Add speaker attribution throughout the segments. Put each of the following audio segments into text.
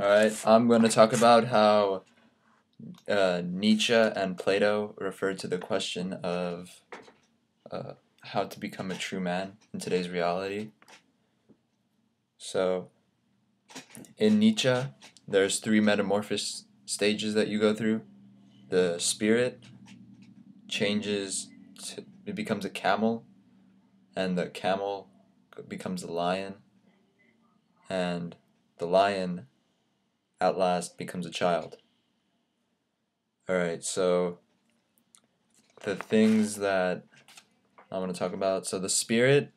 Speaker 1: All right, I'm going to talk about how uh, Nietzsche and Plato referred to the question of uh, how to become a true man in today's reality. So, in Nietzsche, there's three metamorphosis stages that you go through. The spirit changes, to, it becomes a camel, and the camel becomes a lion, and the lion at last becomes a child. Alright, so the things that I'm going to talk about. So the spirit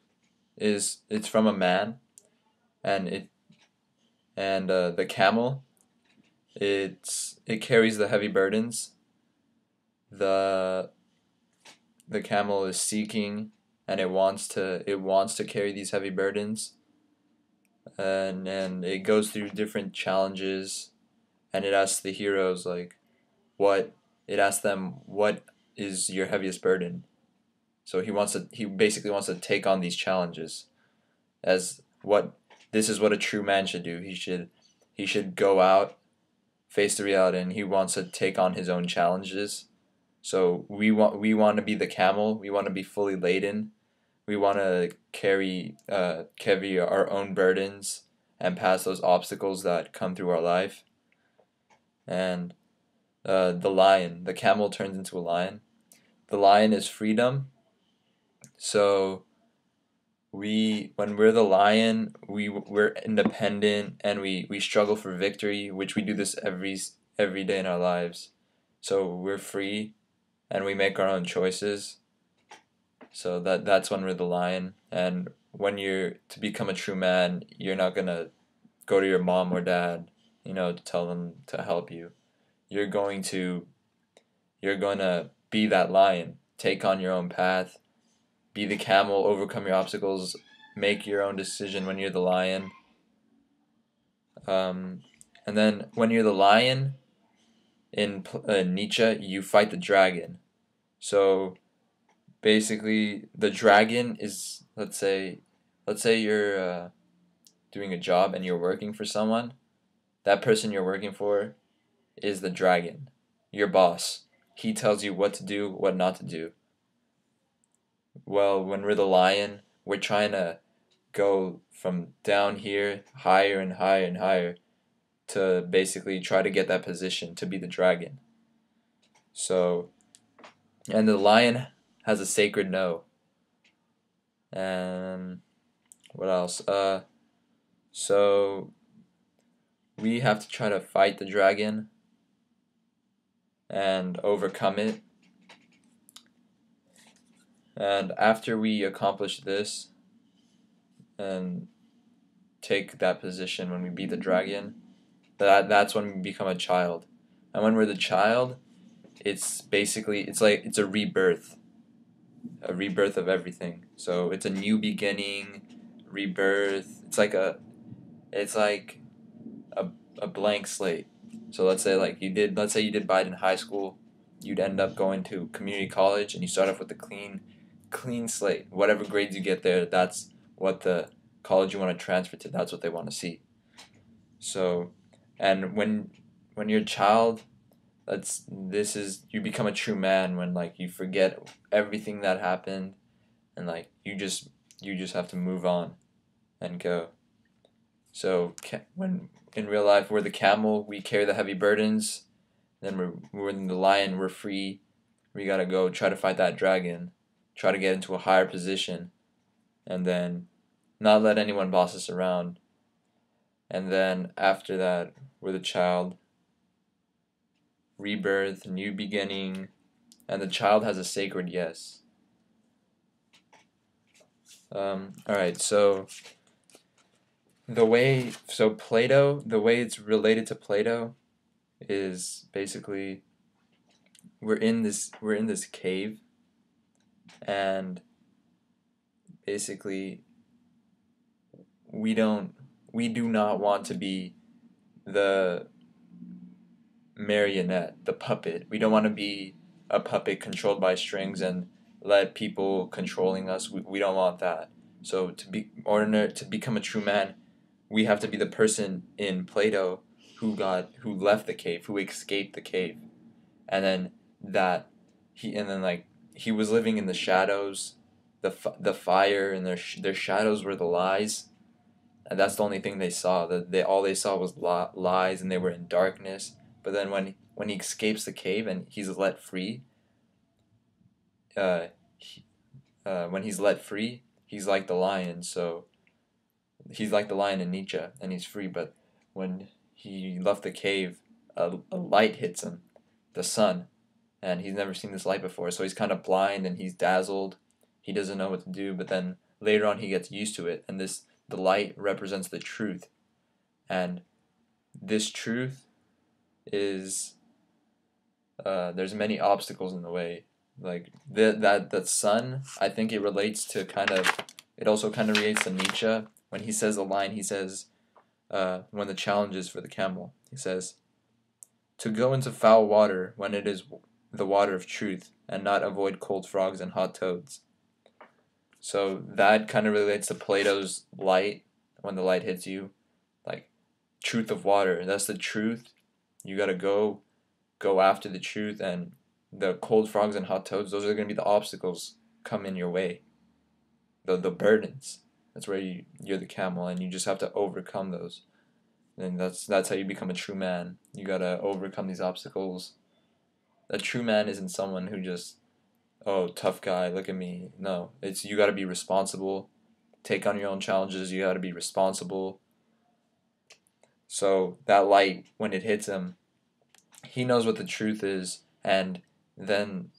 Speaker 1: is it's from a man and it and uh, the camel it's it carries the heavy burdens. The the camel is seeking and it wants to it wants to carry these heavy burdens and and it goes through different challenges and it asks the heroes like what it asks them what is your heaviest burden? So he wants to he basically wants to take on these challenges as what this is what a true man should do. He should he should go out face the reality and he wants to take on his own challenges. So we want we want to be the camel. We want to be fully laden we want to carry uh, carry our own burdens and pass those obstacles that come through our life. And uh, the lion, the camel turns into a lion. The lion is freedom. So we when we're the lion, we we're independent and we we struggle for victory, which we do this every every day in our lives. So we're free and we make our own choices so that that's when we're the lion. And when you're to become a true man, you're not gonna go to your mom or dad, you know, to tell them to help you. You're going to you're gonna be that lion. Take on your own path. Be the camel, overcome your obstacles, make your own decision when you're the lion. Um, and then when you're the lion, in uh, Nietzsche, you fight the dragon. So basically the dragon is let's say let's say you're uh, doing a job and you're working for someone that person you're working for is the dragon your boss. He tells you what to do what not to do. Well when we're the lion we're trying to go from down here higher and higher and higher to basically try to get that position to be the dragon. So and the lion has a sacred no. And what else? Uh, so we have to try to fight the dragon and overcome it. And after we accomplish this and take that position when we beat the dragon, that that's when we become a child. And when we're the child, it's basically it's like it's a rebirth a rebirth of everything. So it's a new beginning, rebirth. It's like a it's like a, a blank slate. So let's say like you did let's say you did Biden high school, you'd end up going to community college and you start off with a clean clean slate. Whatever grades you get there, that's what the college you want to transfer to, that's what they want to see. So and when when you're child that's this is you become a true man when like you forget everything that happened and like you just you just have to move on and go. So when in real life we're the camel we carry the heavy burdens then we're, we're the lion we're free. We gotta go try to fight that dragon try to get into a higher position and then not let anyone boss us around. And then after that we're the child rebirth, new beginning, and the child has a sacred yes. Um, all right, so the way so Plato, the way it's related to Plato, is basically we're in this we're in this cave, and basically we don't we do not want to be the marionette, the puppet. We don't want to be a puppet controlled by strings and let people controlling us. We, we don't want that. So to be order to become a true man, we have to be the person in Plato who got who left the cave, who escaped the cave, and then that he and then like he was living in the shadows, the the fire and their their shadows were the lies, and that's the only thing they saw. That they all they saw was lies, and they were in darkness. But then when when he escapes the cave and he's let free, uh, he, uh, when he's let free, he's like the lion. So he's like the lion in Nietzsche, and he's free. But when he left the cave, a, a light hits him, the sun, and he's never seen this light before. So he's kind of blind and he's dazzled. He doesn't know what to do. But then later on, he gets used to it, and this the light represents the truth, and this truth is uh, there's many obstacles in the way. Like the, that that sun, I think it relates to kind of it also kind of relates to Nietzsche when he says a line. He says uh, of the challenges for the camel. He says, To go into foul water when it is the water of truth, and not avoid cold frogs and hot toads. So that kind of relates to Plato's light, when the light hits you. Like, truth of water, that's the truth. You gotta go, go after the truth, and the cold frogs and hot toads, those are gonna be the obstacles come in your way. The, the burdens. That's where you, you're the camel, and you just have to overcome those. And that's that's how you become a true man. You gotta overcome these obstacles. A true man isn't someone who just, oh, tough guy, look at me. No, it's you gotta be responsible. Take on your own challenges. You gotta be responsible. So that light, when it hits him, he knows what the truth is, and then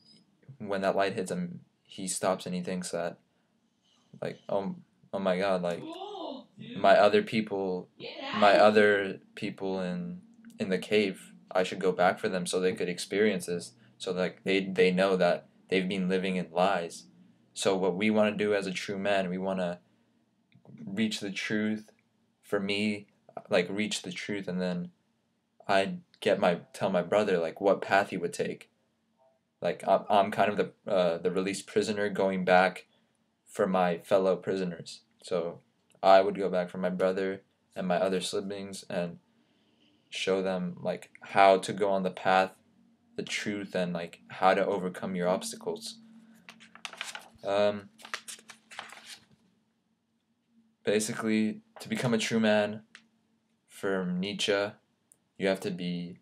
Speaker 1: when that light hits him, he stops and he thinks that, like, oh, oh my god, like my other people, my other people in in the cave, I should go back for them so they could experience this, so like they they know that they've been living in lies. So what we want to do as a true man, we want to reach the truth. For me, like reach the truth, and then I'd get my tell my brother like what path he would take. Like I'm, I'm kind of the uh, the released prisoner going back for my fellow prisoners. So I would go back for my brother and my other siblings and show them like how to go on the path, the truth, and like how to overcome your obstacles. Um, basically, to become a true man, from Nietzsche, you have to be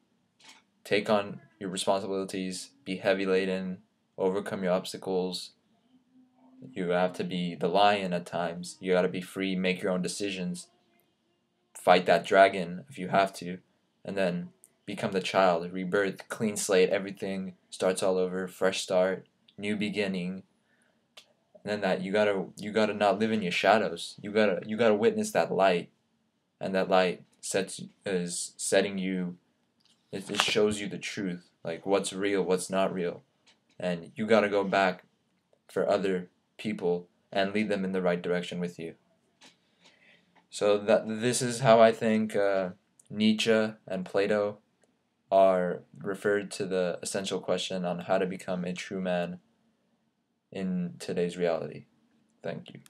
Speaker 1: take on your responsibilities, be heavy laden, overcome your obstacles, you have to be the lion at times. You got to be free, make your own decisions, fight that dragon if you have to, and then become the child, rebirth, clean slate, everything starts all over, fresh start, new beginning. And then that you gotta you gotta not live in your shadows. You gotta you gotta witness that light, and that light sets is setting you. It, it shows you the truth, like what's real, what's not real, and you gotta go back for other people and lead them in the right direction with you. So that this is how I think uh, Nietzsche and Plato are referred to the essential question on how to become a true man in today's reality. Thank you.